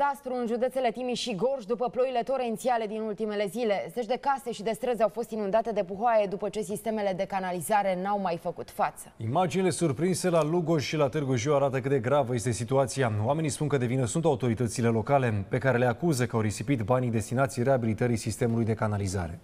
dezastru în județele Timiș și Gorj după ploile torențiale din ultimele zile. Zeci de case și de străzi au fost inundate de puhoaie după ce sistemele de canalizare n-au mai făcut față. Imaginile surprinse la Lugoj și la Târgu Jiu arată cât de gravă este situația. Oamenii spun că de vină sunt autoritățile locale, pe care le acuză că au risipit banii destinați reabilitării sistemului de canalizare.